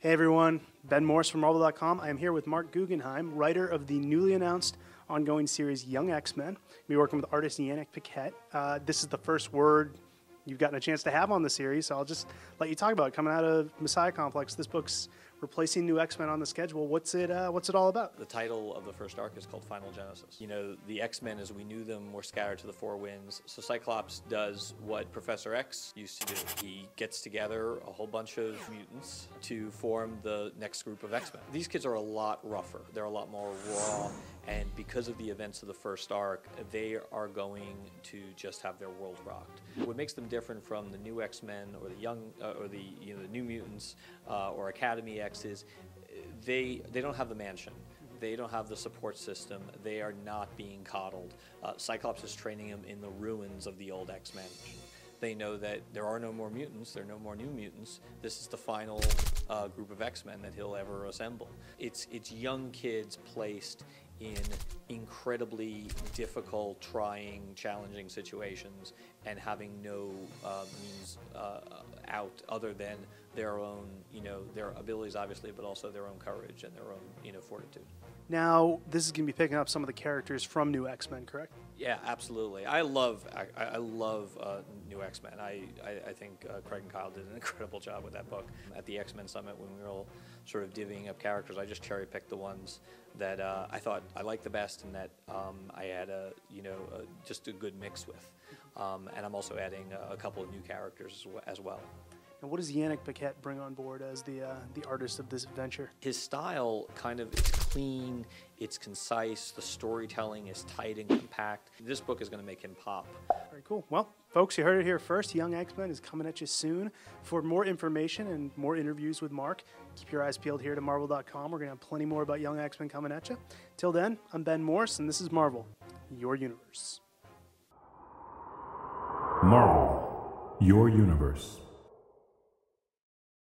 Hey everyone, Ben Morse from Marvel.com. I am here with Marc Guggenheim, writer of the newly announced ongoing series Young X Men. Be working with artist Yanick Paquette. Uh, this is the first word you've gotten a chance to have on the series, so I'll just let you talk about it. Coming out of Messiah Complex, this book's replacing new X Men on the schedule. What's it? Uh, what's it all about? The title of the first arc is called Final Genesis. You know, the X Men as we knew them were scattered to the four winds. So Cyclops does what Professor X used to do. He gets together a whole bunch of mutants to form the next group of X Men. These kids are a lot rougher. They're a lot more raw. And because of the events of the first arc, they are going to just have their world rocked. What makes them different from the new X Men or the young uh, or the you know the New Mutants uh, or Academy X is they they don't have the mansion. They don't have the support system. They are not being coddled. Uh, Cyclops is training them in the ruins of the old X Men. They know that there are no more mutants, there are no more new mutants. This is the final uh, group of X Men that he'll ever assemble. It's, it's young kids placed in incredibly difficult, trying, challenging situations and having no uh, means uh, out other than their own, you know, their abilities, obviously, but also their own courage and their own, you know, fortitude. Now, this is going to be picking up some of the characters from New X Men, correct? Yeah, absolutely. I love I, I love uh, New X Men. I, I, I think uh, Craig and Kyle did an incredible job with that book. At the X Men Summit, when we were all sort of divvying up characters, I just cherry picked the ones that uh, I thought I liked the best and that um, I had a you know a, just a good mix with. Um, and I'm also adding a, a couple of new characters as well. And what does Yanick Paquette bring on board as the uh, the artist of this adventure? His style kind of it's clean, it's concise, the storytelling is tight and compact. This book is going to make him pop. Very cool. Well, folks, you heard it here first. Young X Men is coming at you soon. For more information and more interviews with Marc, keep your eyes peeled here to Marvel.com. We're going to have plenty more about Young X Men coming at you. Till then, I'm Ben Morse, and this is Marvel, your universe. Marvel, your universe.